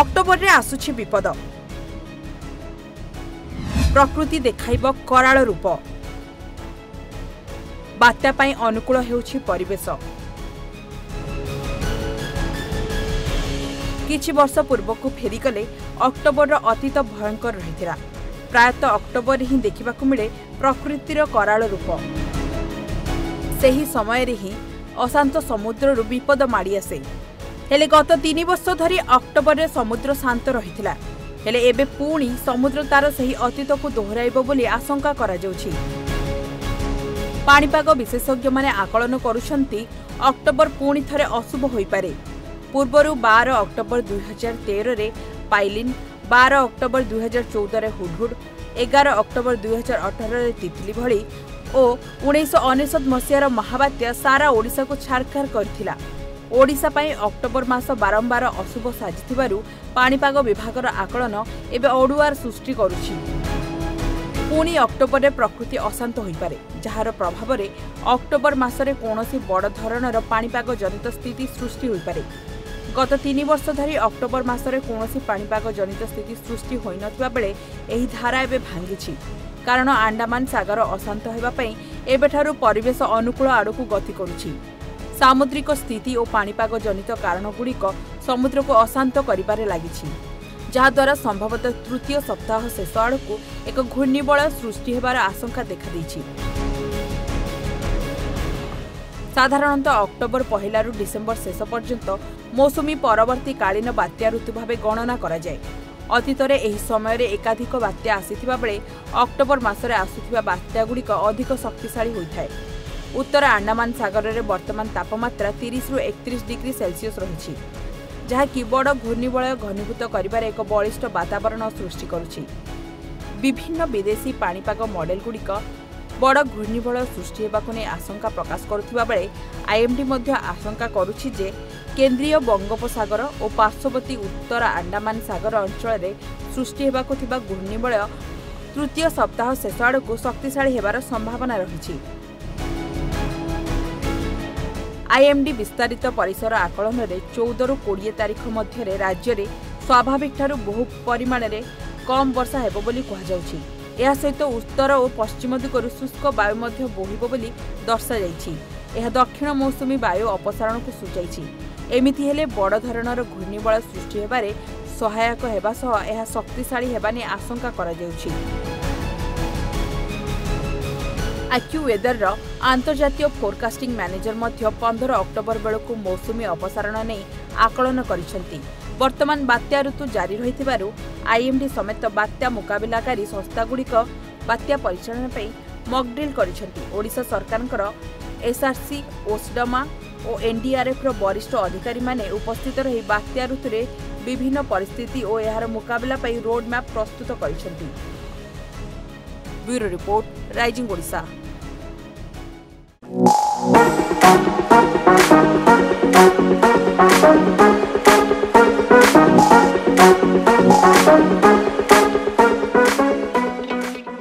ଅକ୍ଟୋବରରେ ଆସୁଛି ବିପଦ ପ୍ରକୃତି ଦେଖାଇବ କରାଳ ରୂପ ବାତ୍ୟା ପାଇଁ ଅନୁକୂଳ ହେଉଛି ପରିବେଶ କିଛି ବର୍ଷ ପୂର୍ବକୁ ଫେରିଗଲେ ଅକ୍ଟୋବରର ଅତୀତ ଭୟଙ୍କର ରହିଥିଲା ପ୍ରାୟତଃ ଅକ୍ଟୋବରରେ ହିଁ ଦେଖିବାକୁ ମିଳେ ପ୍ରକୃତିର କରାଳ ରୂପ ସେହି ସମୟରେ ହିଁ ଅଶାନ୍ତ ସମୁଦ୍ରରୁ ବିପଦ ମାଡ଼ିଆସେ ହେଲେ ଗତ ତିନି ବର୍ଷ ଧରି ଅକ୍ଟୋବରରେ ସମୁଦ୍ର ଶାନ୍ତ ରହିଥିଲା ହେଲେ ଏବେ ପୁଣି ସମୁଦ୍ର ତାର ସେହି ଅତୀତକୁ ଦୋହରାଇବ ବୋଲି ଆଶଙ୍କା କରାଯାଉଛି ପାଣିପାଗ ବିଶେଷଜ୍ଞମାନେ ଆକଳନ କରୁଛନ୍ତି ଅକ୍ଟୋବର ପୁଣି ଥରେ ଅଶୁଭ ହୋଇପାରେ ପୂର୍ବରୁ ବାର ଅକ୍ଟୋବର ଦୁଇହଜାର ତେରରେ ପାଇଲିନ୍ ବାର ଅକ୍ଟୋବର ଦୁଇହଜାର ଚଉଦରେ ହୁଡ଼ହୁଡ଼ ଏଗାର ଅକ୍ଟୋବର ଦୁଇହଜାର ଅଠରରେ ତିତଲି ଭଳି ଓ ଉଣେଇଶହ ଅନେଶତ ମସିହାର ମହାବାତ୍ୟା ସାରା ଓଡ଼ିଶାକୁ ଛାରଖାର କରିଥିଲା ওড়িশা পাই অক্টোবর মাস বারম্বার অশুভ সাজিবার পাপাগ বিভাগর আকলন এবে অড়ুয়ার সৃষ্টি করুছি পুনি অক্টোবরে প্রকৃতি অশান্ত হইপারে যার প্রভাবে অক্টোবর মাসরে কৌশি বড় ধরনের পাপাগ জনিত স্থিতি সৃষ্টি হইপারে গত তিন বর্ষ ধরি অক্টোবর মাসরে কৌশি পাপাগ জনিত স্থিতি সৃষ্টি হয়ে নথিবাবেলে এই ধারা এবে ভাঙ্গিছি কারণ আন্ডামান সাগর অশান্ত হওয়া এবেঠার পরিবেশ অনুকূল আড়ক গতি করুছি সামুদ্রিক স্থিতি ও পাপাগ জনিত কারণগুড়ি সমুদ্রক অশান্ত করবার লাগিছে যাদ্বারা সম্ভবত তৃতীয় সপ্তাহ শেষ আড়ক এক ঘূর্ণিবলয় সৃষ্টি হবার আশঙ্কা দেখা দিয়েছে সাধারণত অক্টোবর পহেলার ডিসেম্বর শেষ পর্যন্ত মৌসুমী পরবর্তী কালীন বাত্যা ঋতু ভাবে গণনা করা যায় অতীতরে এই সময়ের একাধিক বাত্যা আসি বেড়ে অক্টোবর মাসে আসুথিবা বাত্যাগুড়িক অধিক শক্তিশালী হয়ে থাকে ଉତ୍ତର ଆଣ୍ଡାମାନ ସାଗରରେ ବର୍ତ୍ତମାନ ତାପମାତ୍ରା ତିରିଶରୁ ଏକତିରିଶ ଡିଗ୍ରୀ ସେଲସିୟସ୍ ରହିଛି ଯାହାକି ବଡ଼ ଘୂର୍ଣ୍ଣିବଳୟ ଘନୀଭୂତ କରିବାରେ ଏକ ବଳିଷ୍ଠ ବାତାବରଣ ସୃଷ୍ଟି କରୁଛି ବିଭିନ୍ନ ବିଦେଶୀ ପାଣିପାଗ ମଡେଲଗୁଡ଼ିକ ବଡ଼ ଘୂର୍ଣ୍ଣିବଳୟ ସୃଷ୍ଟି ହେବାକୁ ନେଇ ଆଶଙ୍କା ପ୍ରକାଶ କରୁଥିବା ବେଳେ ଆଇଏମ୍ଡି ମଧ୍ୟ ଆଶଙ୍କା କରୁଛି ଯେ କେନ୍ଦ୍ରୀୟ ବଙ୍ଗୋପସାଗର ଓ ପାର୍ଶ୍ୱବର୍ତ୍ତୀ ଉତ୍ତର ଆଣ୍ଡାମାନ ସାଗର ଅଞ୍ଚଳରେ ସୃଷ୍ଟି ହେବାକୁ ଥିବା ଘୂର୍ଣ୍ଣିବଳୟ ତୃତୀୟ ସପ୍ତାହ ଶେଷ ଆଡ଼କୁ ଶକ୍ତିଶାଳୀ ହେବାର ସମ୍ଭାବନା ରହିଛି আইএমডি বিস্তারিত পরিসর আকলনরে চৌদরু কোড়িয়ে তারিখ মধ্যে রাজ্যের স্বাভাবিকঠার বহু পরিমাণের কম বর্ষা হব বলে কুহযাচ্ছে ଏହା ସହିତ ଉତ୍ତର ଓ ପଶ୍ଚିମ ଦିଗରୁ ଶୁଷ୍କ ବାୟୁ ମଧ୍ୟ ବୋହିବ ବୋଲି ଦର୍ଶାଯାଇଛି ଏହା ଦକ୍ଷିଣ ମୌସୁମୀ ବାୟୁ ଅପସାରଣକୁ ସୂଚାଇଛି ଏମିତି ହେଲେ ବଡ଼ ଧରଣର ଘୂର୍ଣ୍ଣିବଳୟ ସୃଷ୍ଟି ହେବାରେ ସହାୟକ ହେବା ସହ ଏହା ଶକ୍ତିଶାଳୀ ହେବା ନେଇ ଆଶଙ୍କା କରାଯାଉଛି ଆକ୍ୟୁ ୱେଦରର ଆନ୍ତର୍ଜାତୀୟ ଫୋରକାଷ୍ଟିଂ ମ୍ୟାନେଜର ମଧ୍ୟ ପନ୍ଦର ଅକ୍ଟୋବର ବେଳକୁ ମୌସୁମୀ ଅପସାରଣ ନେଇ ଆକଳନ କରିଛନ୍ତି ବର୍ତ୍ତମାନ ବାତ୍ୟା ଋତୁ ଜାରି ରହିଥିବାରୁ ଆଇଏମ୍ଡି ସମେତ ବାତ୍ୟା ମୁକାବିଲାକାରୀ ସଂସ୍ଥାଗୁଡ଼ିକ ବାତ୍ୟା ପରିଚାଳନା ପାଇଁ ମକ୍ଡ୍ରିଲ୍ କରିଛନ୍ତି ଓଡ଼ିଶା ସରକାରଙ୍କର ଏସ୍ଆର୍ସି ଓସ୍ଡମା ଓ ଏନ୍ଡିଆର୍ଏଫ୍ର ବରିଷ୍ଠ ଅଧିକାରୀମାନେ ଉପସ୍ଥିତ ରହି ବାତ୍ୟା ଋତୁରେ ବିଭିନ୍ନ ପରିସ୍ଥିତି ଓ ଏହାର ମୁକାବିଲା ପାଇଁ ରୋଡ୍ ମ୍ୟାପ୍ ପ୍ରସ୍ତୁତ କରିଛନ୍ତି bureau report rising Odisha Música